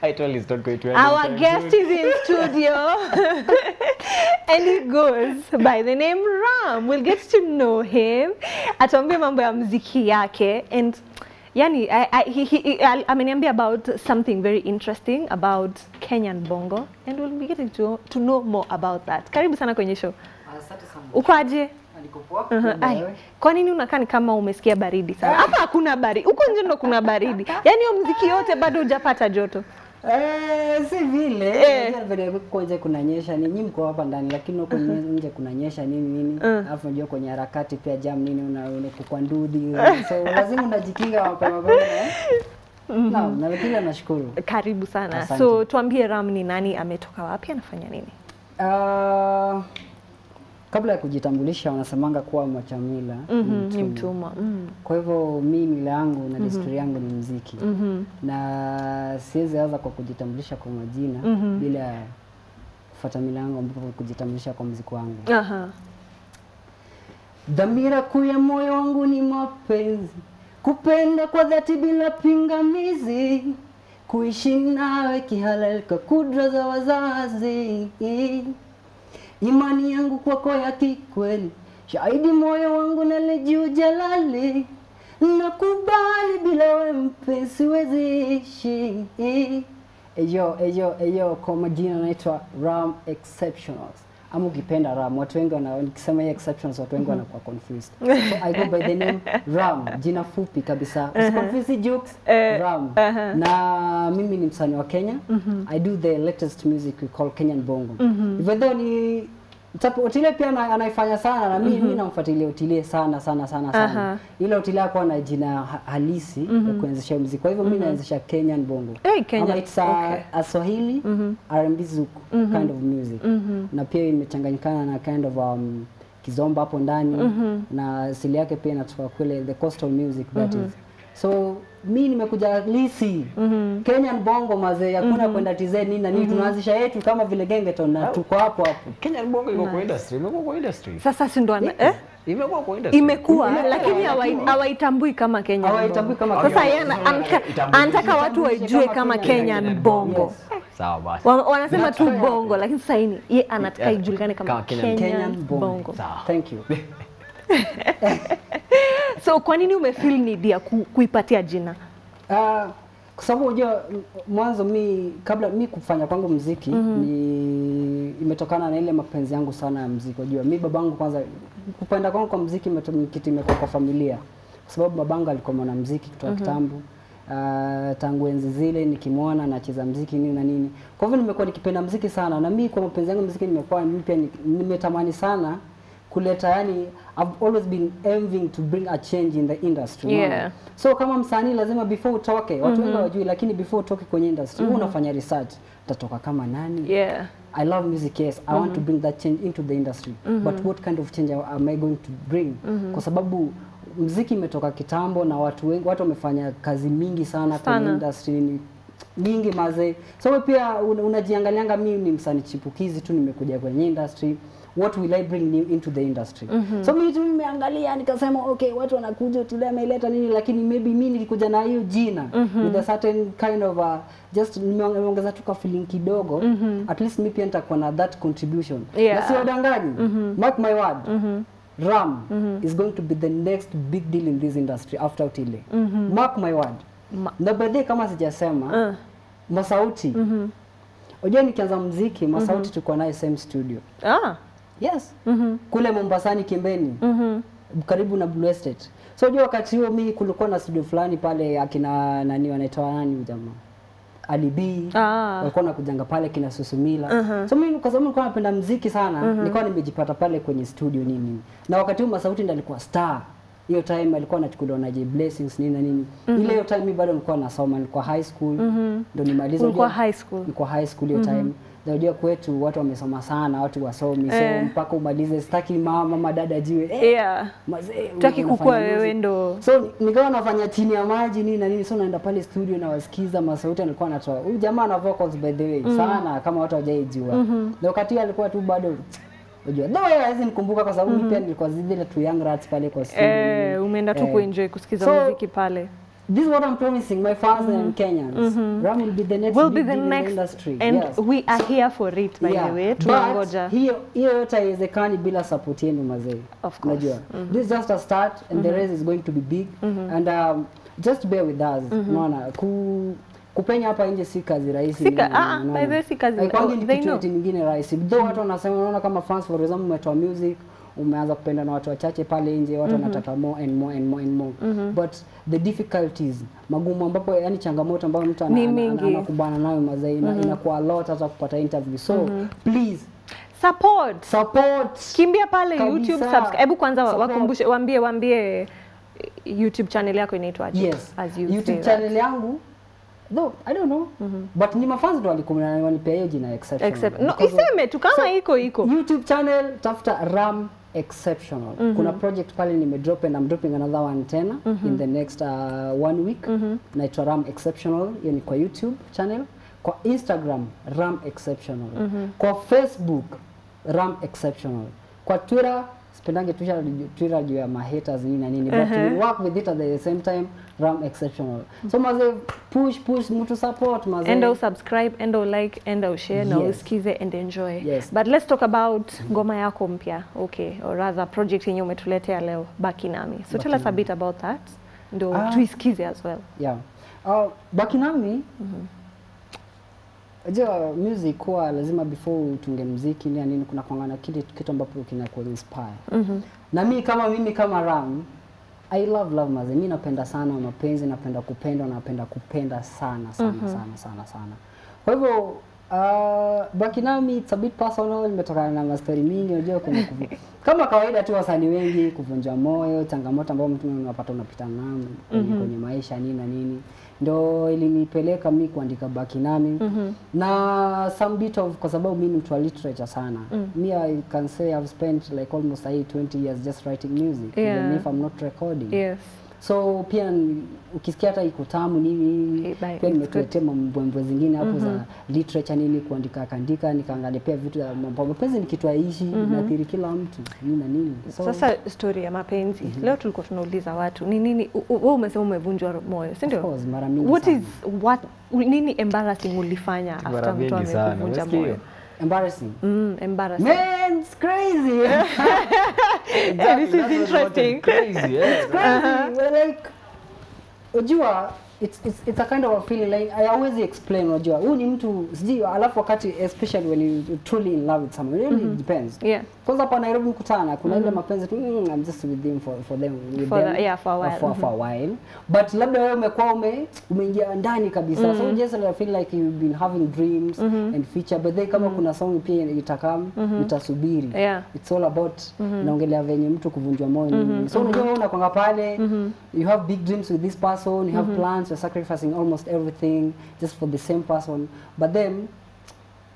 I told it's not going to end Our guest is in studio and he goes by the name Ram. We'll get to know him. Atuambie mambo ya mziki yake and yani I, I, he, he, ameniambia about something very interesting about Kenyan bongo and we'll be getting to, to know more about that. Karibu sana kwenye show. Asante. Uko aje? Ai, wewe? kwa nini unakaa ni kama umesikia baridi sana? Hapa hakuna baridi, huko nje ndo kuna baridi. Yaani hiyo mziki yote bado hujapata joto. Eh, si vile. Eh. kuna vile huko nje kunanyesha nini, nyinyi mko hapa ndani lakini huko nje kunanyesha nini nini. Alafu unajua kwenye harakati pia jam nini una unakukwa ndudhi. So lazima unajikinga mapema mapema. eh. Naam, na lakini nashukuru. Karibu sana. Asante. So tuambie Ram ni nani, ametoka wapi, anafanya nini? Ah, kabla ya kujitambulisha wanasemanga kuwa mwachamila Mhm, Ni mtumwa. Mm. Kwa hivyo mi mila yangu na desturi yangu ni mziki Mhm. na siwezi anza kwa kujitambulisha kwa majina Mhm. bila ya kufuata mila yangu ambapo kujitambulisha kwa mziki wangu. Aha. Dhamira kuu ya moyo wangu ni mapenzi, kupenda kwa dhati bila pingamizi, kuishi nawe kihalali kwa kudra za wazazi. Imani yangu kwako ya kikweli, shahidi moyo wangu nalijuu jalali, nakubali bila we mpenzi siwezi ishi. Eyo, eyo, eyo, kwa majina naitwa Ram Exceptionals ama ukipenda Ram. Watu wengi wana nikisema hii exceptions, watu wengi wanakuwa confused. So I go by the name Ram, jina fupi kabisa. Usiconfuse jokes, Eh, Ram. -huh. Na mimi ni msanii wa Kenya. I do the latest music we call Kenyan Bongo. Even though ni Tapo, Otile pia na, anaifanya sana na mimi mm -hmm. namfuatilia Otile sana sana sana sana. Aha. Ila Otile hakuwa na jina ha- halisi ya kuanzisha muziki. Kwa hivyo mimi mm -hmm. naanzisha Kenyan Bongo. Hey, Kenya. Ama it's a, Okay. a Swahili mm -hmm. R&B zuku kind of music. Mm -hmm. Na pia imechanganyikana na kind of um, kizomba hapo ndani mm -hmm. na asili yake pia inatoka kule the coastal music that mm -hmm. is. So mi nimekuja lisi Kenyan bongo mazee, hakuna kwenda tize nini na nini, tunaanzisha yetu kama vile gengeton na tuko hapo hapo. Kenyan bongo iko kwa industry, imekuwa kwa industry. Sasa si ndo eh? Imekuwa kwa industry. Imekuwa lakini hawaitambui kama Kenyan Hawaitambui kama Sasa yeye anataka- watu waijue Kama kama Kenyan bongo. Sawa basi. Wanasema tu bongo lakini sasa hii ye anataka ijulikane kama Kama Kenyan- bongo. Thank you. So kwa nini umefeel need ya ku, kuipatia jina? Ah, kwa sababu unajua mwanzo mi kabla mi kufanya kwangu mziki ni imetokana na ile mapenzi yangu sana ya mziki. Unajua mi babangu kwanza kupenda kwangu kwa mziki kitu imekuwa kwa familia, kwa sababu babangu alikuwa mwanamuziki kutoka mm -hmm. kitambo. Uh, tangu enzi zile nikimwona nacheza mziki nini na nini. Kwa hivyo nimekuwa nikipenda mziki sana, na mi kwa mapenzi yangu mziki nimekuwa mimi pia nimetamani sana kuleta yani I've always been envying to bring a change in the industry. yeah. Yeah. So kama msanii lazima before utoke, watu wengi hawajui, lakini before utoke kwenye industry mm -hmm. unafanya research, utatoka kama nani? Yeah. I love music, yes. I mm -hmm. want to bring that change into the industry. mm -hmm. But what kind of change am I going to bring? Mm -hmm. Kwa sababu mziki imetoka kitambo na watu wengi, watu wamefanya kazi mingi sana kwenye industry ni mingi mazee. So pia unajiangalianga, mimi ni msanii chipukizi tu, nimekuja kwenye industry what will I bring new into the industry? So mimi tu nimeangalia nikasema okay watu wanakuja Otile ameleta nini lakini maybe mimi nilikuja na hiyo jina with a certain kind of a, just nimeongeza tu kwa feeling kidogo at least mimi pia nitakuwa na that contribution. Yeah. na sio danganyi mark my word. Ram is going to be the next big deal in this industry after Otile. Mark my word. Ma- na baadaye kama sijasema Uh. Masauti. Unajua nikianza muziki Masauti tulikuwa naye same studio. Ah. Yes Mm -hmm. kule Mombasani Kimbeni Mm -hmm. karibu na Blue Estate. So jua wakati huo mimi kulikuwa na studio fulani pale akina nani wanaitwa nani jamaa Ali B Ah. walikuwa nakujanga pale kina Susumila. Uh -huh. So mimi kwa sababu nilikuwa napenda mziki sana, uh -huh. nilikuwa nimejipata pale kwenye studio nini. Na wakati huo Masauti ndiye alikuwa star. Hiyo time alikuwa anachukuliwa na J Blessings nini na nini. Mm -hmm. Ile hiyo time bado nilikuwa nasoma, nilikuwa high school. Mm -hmm. Ndio nimaliza Nilikuwa high school. nilikuwa high school hiyo time na unajua kwetu watu wamesoma sana watu wasomi Eh. so mpaka umalize sitaki mama mama dada jiwe eh, Yeah. mazee Taki kukua wewe ndo so nikawa nafanya chini ya maji nini na nini so naenda pale studio na wasikiza masauti alikuwa anatoa huyu jamaa ana vocals by the way mm -hmm. sana kama watu hawajaijua Mm -hmm. na wakati alikuwa tu bado unajua No, hawezi nikumbuka kwa sababu mimi pia nilikuwa zile tu young rats pale kwa studio eh, umeenda tu Eh. kuenjoy kusikiza So- muziki pale. this is what I'm promising my fans and Kenyans. Ram will be the next will big be the next industry. and yes. we are here for it by the way but tunangoja hiyo hiyo yote haiwezekani bila support yenu mazee. Of course. Unajua. This is just a start and the race is going to be big and um, just bear with us. Unaona ku kupenya hapa nje si kazi rahisi. Sika, ah, ah, by the way, si kazi- Haikuangi oh, ni kitu nyingine rahisi. Though watu wanasema unaona kama fans for example umetoa music umeanza kupenda na watu wachache pale nje watu wanataka more and more and more and more mm -hmm. but the difficulties magumu ambapo yani changamoto ambayo mtu ana- Ni ana- ana- nayo anakumbana nayo -hmm. ina, inakuwa a lot hata kupata interview so mm -hmm. please support support kimbia pale Kabisa. youtube subscribe hebu kwanza wakumbushe waambie waambie youtube channel yako inaitwaje yes as you youtube channel yangu though i don't know mm -hmm. but ni mafans ndo na wanipea hiyo jina exceptional Except, no, iseme tu kama So, iko iko youtube channel tafuta ram exceptional mm -hmm. kuna project pale nimedrop and i'm dropping another one tena mm -hmm. in the next uh, one week mm -hmm. naitwa ram exceptional hiyo ni kwa youtube channel kwa instagram ram exceptional mm -hmm. kwa facebook ram exceptional kwa twitter sipendange twitter juu ya mahaters nini na nini but we work with it at the same time ram exceptional. So maze push push mtu support maze. Endo subscribe, endo like, endo share, na usikize and enjoy. Yes. but let's talk about ngoma yako mpya. Okay or rather project yenye umetuletea leo baki nami. So tell us a bit about that ndo Ah. tuisikize as well. Yeah. Uh, baki nami Unajua music huwa lazima before utunge mziki ni nini kuna kuangana kile kitu ambapo kinaku inspire. Na mi kama mimi kama Ram I love love maze. Mi napenda sana mapenzi napenda kupendwa napenda kupenda sana sana mm -hmm. sana sana sana. Kwa hivyo uh, baki nami it's a bit personal imetokana na mastori mingi unajua kuna kuvu- kama kawaida tu wasanii wengi kuvunja moyo changamoto ambayo mtu unapata unapita nayo kwenye, kwenye maisha nini na nini. Ndo ilinipeleka mi kuandika baki nami. Na some bit of kwa sababu mi ni mtu wa literature sana. Mi i can say i've spent like almost like 20 years just writing music Yeah. even if i'm not recording. Yes so pia ukisikia hata iko tamu nini Eh, pia it's mambo mbwembwe zingine hapo za literature nini kuandika kandika nikaangalia pia vitu vya mambo mapenzi ni kitu aishi inaathiri kila mtu nini na nini. So, sasa story ya mapenzi leo tulikuwa tunauliza watu ni nini wewe umesema umevunjwa moyo si of ndio course mara mingi what sana. is what nini embarrassing ulifanya after mtu amekuvunja moyo embarrassing. Mm, embarrassing. Man it's crazy this is That's what interesting. Crazy, yeah. It's crazy. Uh -huh. like unajua it's, it's, it's a kind of a feeling like I always explain unajua huyu ni mtu sijui alafu wakati especially when you truly in love with someone it really depends. Yeah kwanza hapa Nairobi mkutana kuna ile mapenzi tu mm, I'm just with them for, for them with For them the- yeah, for a while. for, for a while but labda wewe umekuwa ume umeingia ndani kabisa mm. so just I feel like you've been having dreams mm -hmm. and future but then kama mm -hmm. kuna song pia itakam utasubiri Yeah. it's all about mm -hmm. naongelea venye mtu kuvunjwa moyo mm -hmm. so unajua mm -hmm. unakwanga pale mm -hmm. you have big dreams with this person you have mm -hmm. plans you're sacrificing almost everything just for the same person but then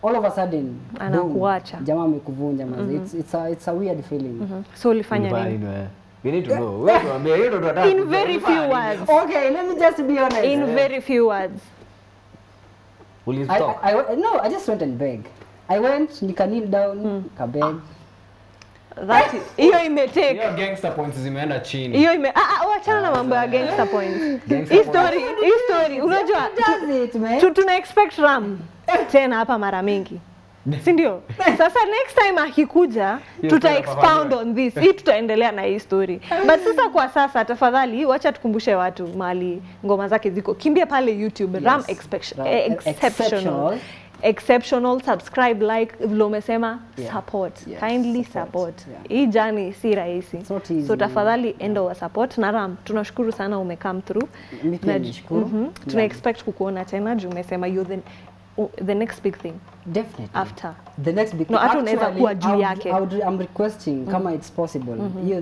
all of a sudden Anakuacha. jamaa amekuvunja mazi it's, it's, a, it's a weird feeling. So ulifanya nini? nini? We need to know. Wewe tuambie, hilo ndo tunataka in very few words. Okay let me just be honest in very few words. Will you talk? I, I, no I just went and beg. I went nika kneel down mm. kabeg that hiyo imetake. Hiyo gangster points zimeenda chini. hiyo ime ah, ah, wachana na mambo ya gangster points. History hii story hii story unajua tu- tuna expect ram. Tena hapa mara mingi. Si ndio? Sasa next time akikuja tuta expound on this. Hii tutaendelea na hii story. But sasa kwa sasa tafadhali wacha tukumbushe watu mali ngoma zake ziko. Kimbia pale youtube ram Yes. Expect- Ram- eh, exceptional. Exceptional. Exceptional. Subscribe like vile umesema Yeah. support. Yes, kindly support, support. Yeah. hii jani si rahisi. So tafadhali enda wa support. Na ram tunashukuru sana ume come through. Mhm. tuna Yeah. expect kukuona tena juu umesema you the, oh, the next big thing. Definitely. After. The next big No, hata unaweza Actually, kuwa juu yake. I'm requesting I'm requesting kama it's possible. Hiyo